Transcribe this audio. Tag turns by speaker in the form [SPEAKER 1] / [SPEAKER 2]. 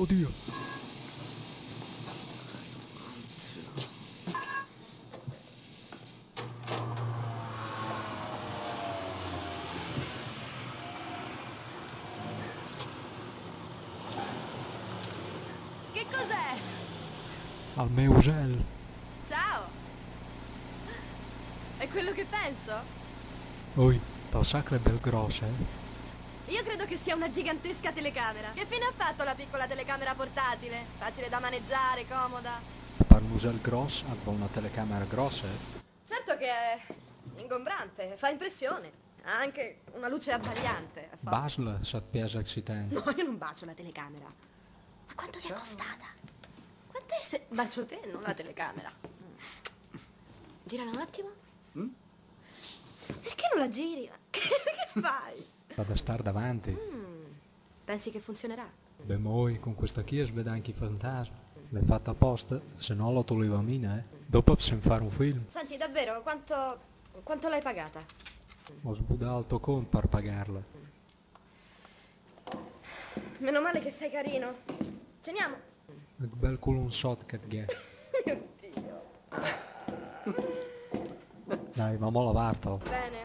[SPEAKER 1] Oddio.
[SPEAKER 2] Che cos'è?
[SPEAKER 1] Al meu gel.
[SPEAKER 2] Ciao! È quello che penso?
[SPEAKER 1] Oi, tal sacra è bel grossa, eh?
[SPEAKER 2] Io credo che sia una gigantesca telecamera. Che fine ha fatto la piccola telecamera portatile? Facile da maneggiare, comoda.
[SPEAKER 1] Per gel gross ha una telecamera grossa, eh?
[SPEAKER 2] Certo che è ingombrante, fa impressione. Ha anche una luce abbagliante.
[SPEAKER 1] Se ti piace excitante.
[SPEAKER 2] No, io non bacio la telecamera. Ma quanto ti è costata? Quant'è? spe- Bacio te, non la telecamera. Girala un attimo. Perché non la giri? Che, che fai?
[SPEAKER 1] Vado a star davanti.
[SPEAKER 2] Pensi che funzionerà?
[SPEAKER 1] Beh, moi, con questa chi svede anche i fantasmi. L'hai fatta apposta? Se no la toglieva mina, eh? Dopo possiamo fare un film.
[SPEAKER 2] Senti, davvero, quanto, quanto l'hai pagata?
[SPEAKER 1] Ho sbudato il tuo conto per pagarla.
[SPEAKER 2] Meno male che sei carino. Ceniamo.
[SPEAKER 1] Che bel culo un shot che ti
[SPEAKER 2] Mio Dio.
[SPEAKER 1] Dai, ma mo lavartelo.
[SPEAKER 2] Bene.